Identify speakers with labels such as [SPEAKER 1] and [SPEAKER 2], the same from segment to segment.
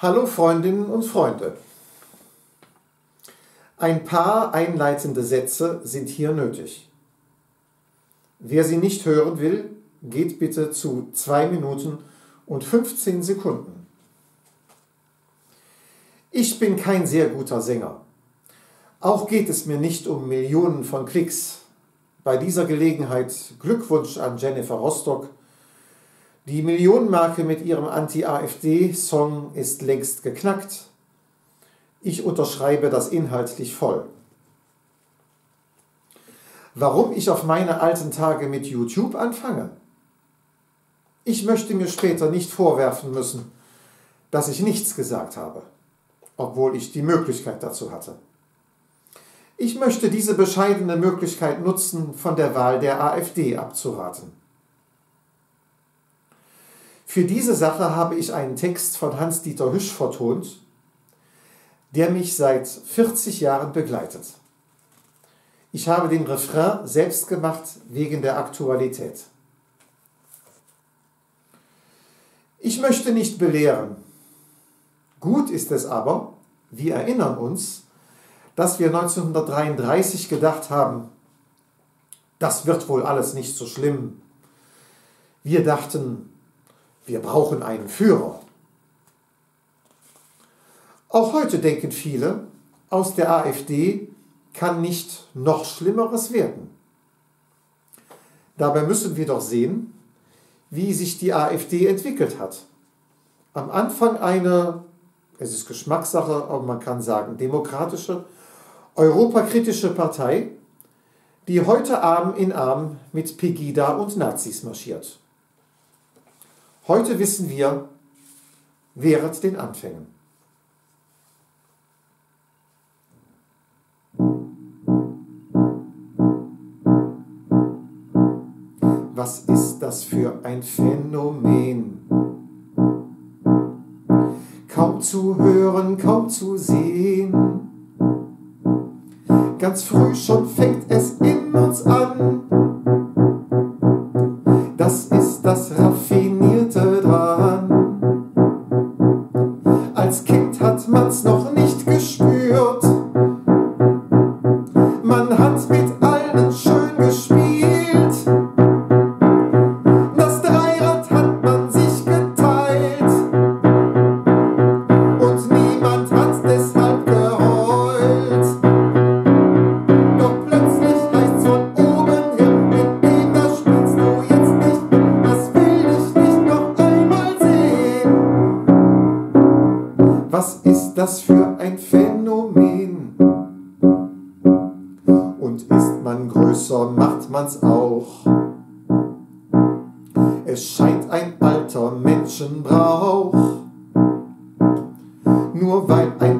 [SPEAKER 1] Hallo Freundinnen und Freunde. Ein paar einleitende Sätze sind hier nötig. Wer sie nicht hören will, geht bitte zu 2 Minuten und 15 Sekunden. Ich bin kein sehr guter Sänger. Auch geht es mir nicht um Millionen von Klicks. Bei dieser Gelegenheit Glückwunsch an Jennifer Rostock. Die Millionenmarke mit ihrem Anti-AfD-Song ist längst geknackt. Ich unterschreibe das inhaltlich voll. Warum ich auf meine alten Tage mit YouTube anfange? Ich möchte mir später nicht vorwerfen müssen, dass ich nichts gesagt habe, obwohl ich die Möglichkeit dazu hatte. Ich möchte diese bescheidene Möglichkeit nutzen, von der Wahl der AfD abzuraten. Für diese Sache habe ich einen Text von Hans-Dieter Hüsch vertont, der mich seit 40 Jahren begleitet. Ich habe den Refrain selbst gemacht wegen der Aktualität. Ich möchte nicht belehren. Gut ist es aber, wir erinnern uns, dass wir 1933 gedacht haben, das wird wohl alles nicht so schlimm. Wir dachten, wir brauchen einen Führer. Auch heute denken viele, aus der AfD kann nicht noch Schlimmeres werden. Dabei müssen wir doch sehen, wie sich die AfD entwickelt hat. Am Anfang eine, es ist Geschmackssache, aber man kann sagen, demokratische europakritische Partei, die heute Arm in Arm mit Pegida und Nazis marschiert. Heute wissen wir, während den Anfängen. Was ist das für ein Phänomen? Kaum zu hören, kaum zu sehen Ganz früh schon fängt es in Was ist das für ein Phänomen? Und ist man größer, macht man's auch. Es scheint ein alter Menschenbrauch. Nur weil ein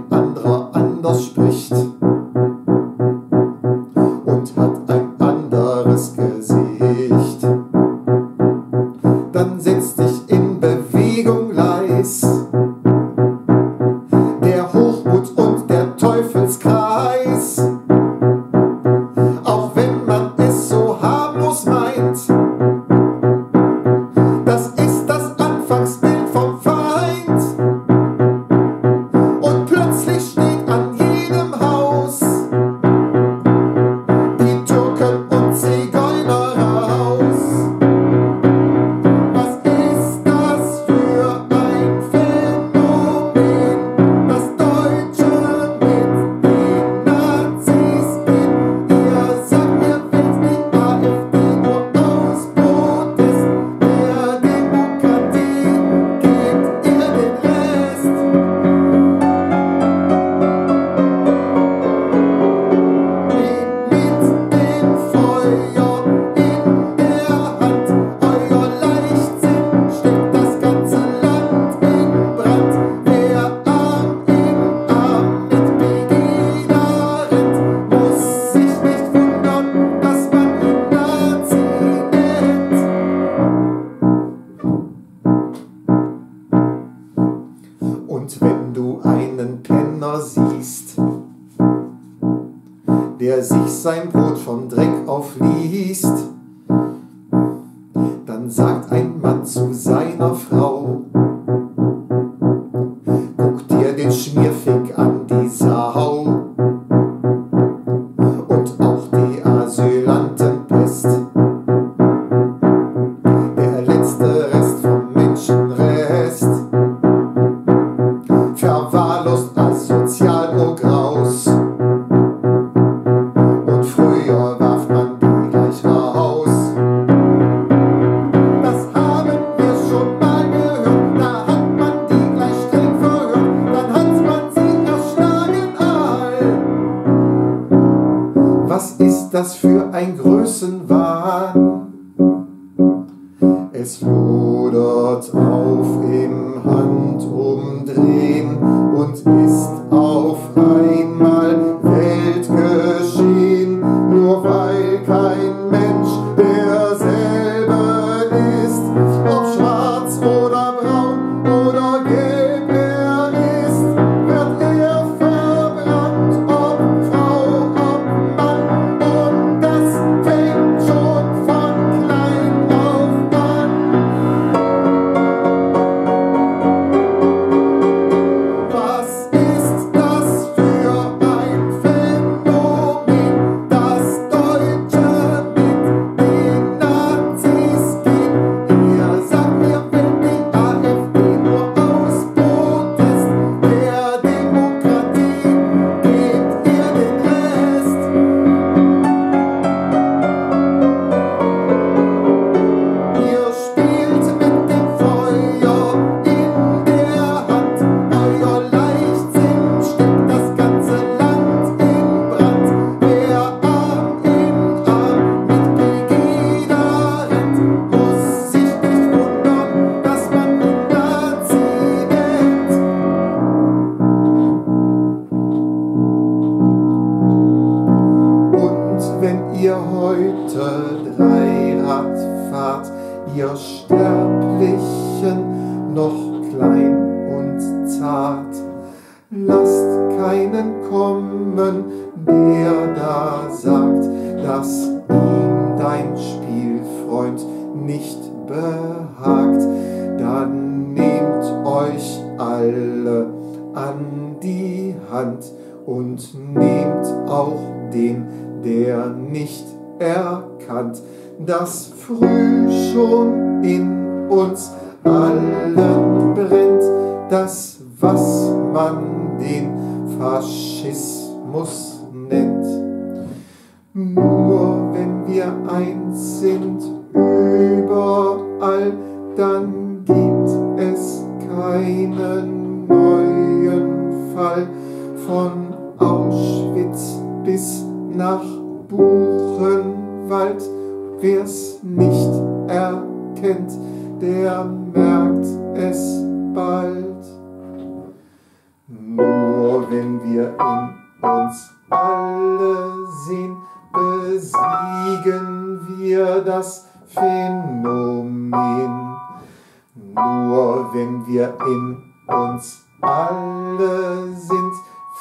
[SPEAKER 1] das für ein Größenwahn? Es kommen, der da sagt, dass ihm dein Spielfreund nicht behagt, dann nehmt euch alle an die Hand und nehmt auch den, der nicht erkannt, dass früh schon in uns allen brennt, das, was man den Faschismus nennt. Nur wenn wir eins sind überall, dann gibt es keinen neuen Fall von Auschwitz bis nach Buchenwald. Wer's nicht erkennt, der merkt es bald. Nur wenn wir in uns alle sehen, besiegen wir das Phänomen. Nur wenn wir in uns alle sind,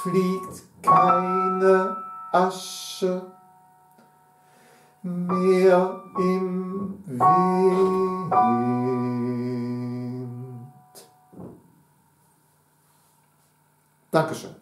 [SPEAKER 1] fliegt keine Asche mehr im Wind. Dankeschön.